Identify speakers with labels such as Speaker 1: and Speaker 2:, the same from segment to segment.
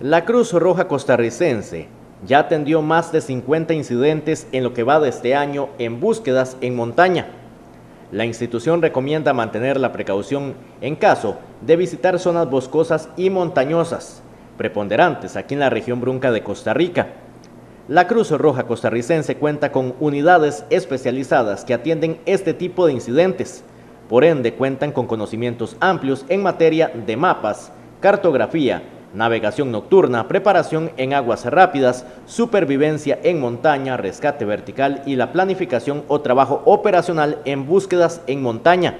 Speaker 1: La Cruz Roja costarricense ya atendió más de 50 incidentes en lo que va de este año en búsquedas en montaña. La institución recomienda mantener la precaución en caso de visitar zonas boscosas y montañosas, preponderantes aquí en la región brunca de Costa Rica. La Cruz Roja costarricense cuenta con unidades especializadas que atienden este tipo de incidentes. Por ende, cuentan con conocimientos amplios en materia de mapas, cartografía, navegación nocturna, preparación en aguas rápidas, supervivencia en montaña, rescate vertical y la planificación o trabajo operacional en búsquedas en montaña.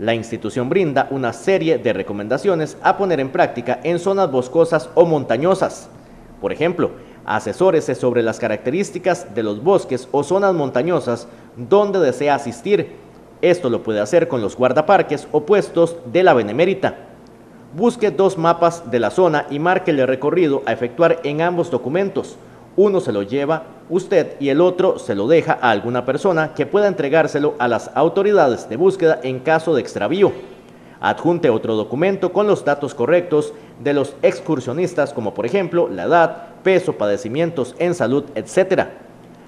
Speaker 1: La institución brinda una serie de recomendaciones a poner en práctica en zonas boscosas o montañosas. Por ejemplo, asesórese sobre las características de los bosques o zonas montañosas donde desea asistir. Esto lo puede hacer con los guardaparques o puestos de la Benemérita. Busque dos mapas de la zona y marque el recorrido a efectuar en ambos documentos. Uno se lo lleva usted y el otro se lo deja a alguna persona que pueda entregárselo a las autoridades de búsqueda en caso de extravío. Adjunte otro documento con los datos correctos de los excursionistas como por ejemplo la edad, peso, padecimientos en salud, etc.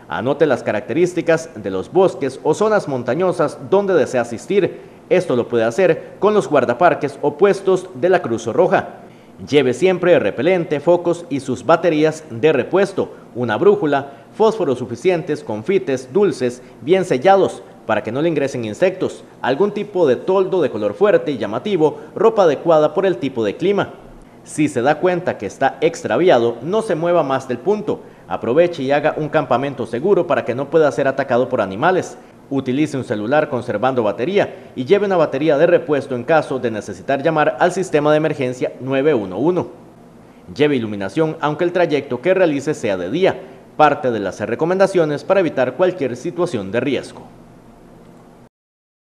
Speaker 1: Anote las características de los bosques o zonas montañosas donde desea asistir esto lo puede hacer con los guardaparques opuestos de la Cruz Roja. Lleve siempre repelente, focos y sus baterías de repuesto, una brújula, fósforos suficientes, confites, dulces, bien sellados, para que no le ingresen insectos, algún tipo de toldo de color fuerte y llamativo, ropa adecuada por el tipo de clima. Si se da cuenta que está extraviado, no se mueva más del punto. Aproveche y haga un campamento seguro para que no pueda ser atacado por animales. Utilice un celular conservando batería y lleve una batería de repuesto en caso de necesitar llamar al sistema de emergencia 911. Lleve iluminación aunque el trayecto que realice sea de día, parte de las recomendaciones para evitar cualquier situación de riesgo.